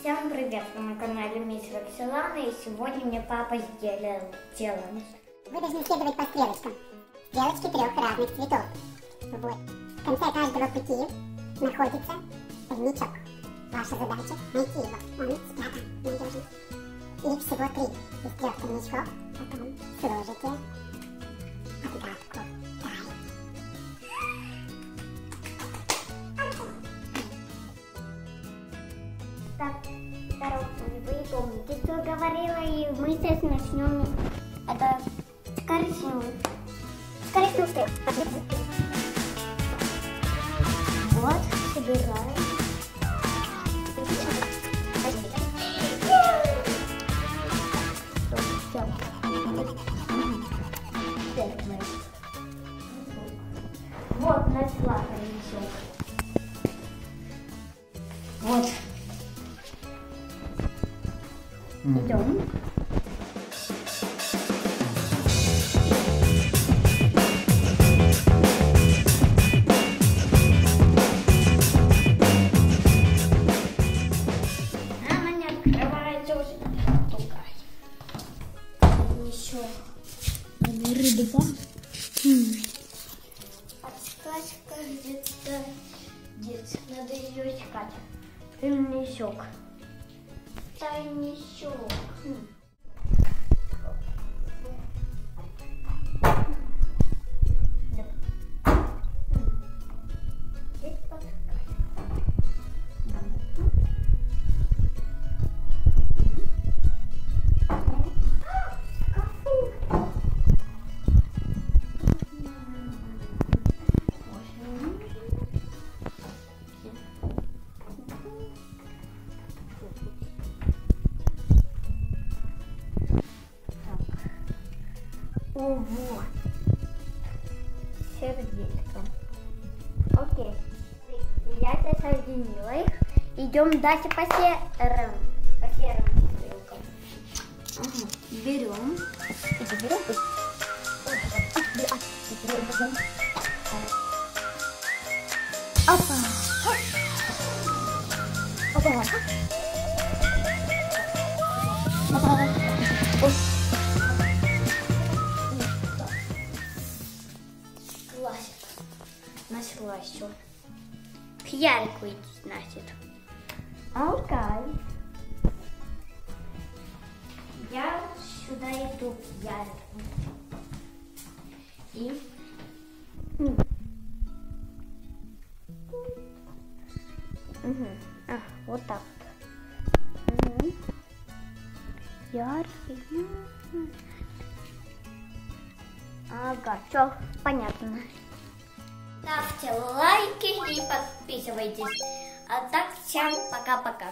Всем привет, на канале Мисс Роксилана, и сегодня мне папа сделал челлендж. Вы должны следовать по стрелочкам. Стрелочки трех разных цветов. Вот. В конце каждого пути находится тайничок. Ваша задача найти его. Он спрятан, надежно. И всего три из трех тайничков потом сложите дорогие, вы помните, что говорила, и мы сейчас начнем это с коричневым. С коричневым стрелкой. Вот, собираем. Вот, нашла коньячок. Идем. Она не открывается уже. Пугай. Еще. Рыба. Подсказка где-то. Где-то. Надо ее искать. 対にしよう。О, вот. Сердечко. Окей. Я соединила их. Идем дальше по серым. По серым стрелкам. Ага. Берем. Берем. Опа. Опа. Опа. Ой. Еще. К Ярику идти, значит. Окей. Я сюда иду к Ярику. И... Мгм. А, вот так. Мгм. Яркий. М. Ага, все понятно. Ставьте лайки и подписывайтесь. А так всем пока-пока.